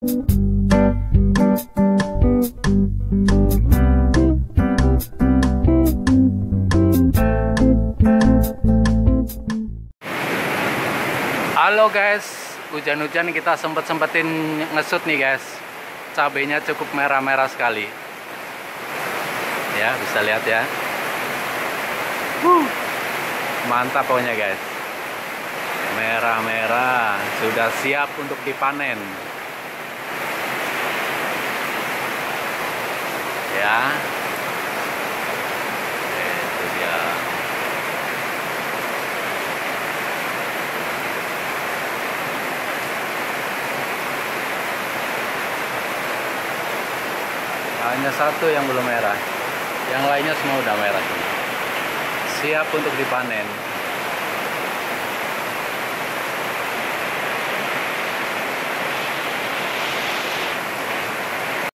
Halo guys, hujan-hujan kita sempet-sempetin ngesut nih guys. Cabenya cukup merah-merah sekali. Ya, bisa lihat ya. Huh, mantap pokoknya guys. Merah-merah, sudah siap untuk dipanen. Ya. Itu dia. Hanya satu yang belum merah. Yang lainnya semua udah merah. Siap untuk dipanen.